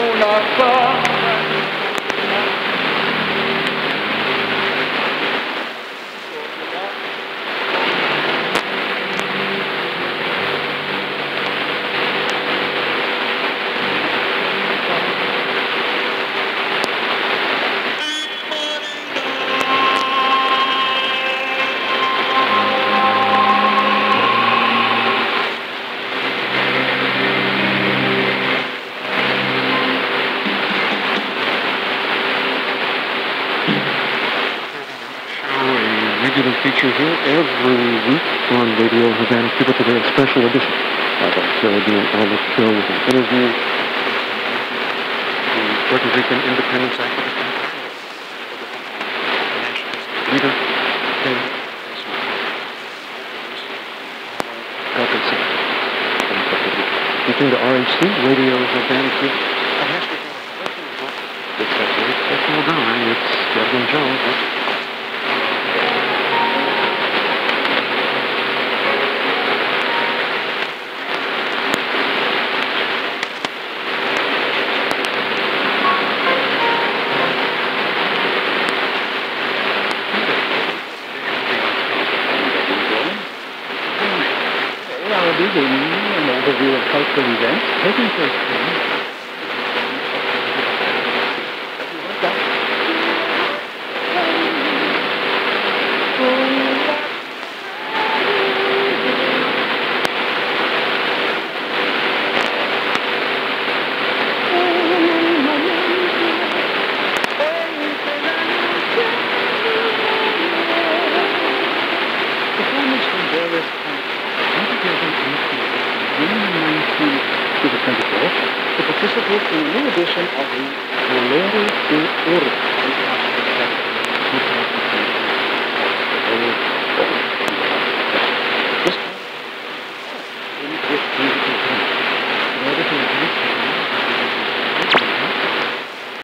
una a regular feature here every week on Radio Havana, Cuba Today, a special edition of our Caribbean Outlook show with an interview the Puerto Rican independence activist leader, Ken Alcanzar from Puerto Rico. You tune to RHC, Radio Havana, Cuba. It's that great techno guy, it's Devlin Jones. Well, these are multiple cultural events taking place to the 24th to participate in a new edition of the Bolero de Oro,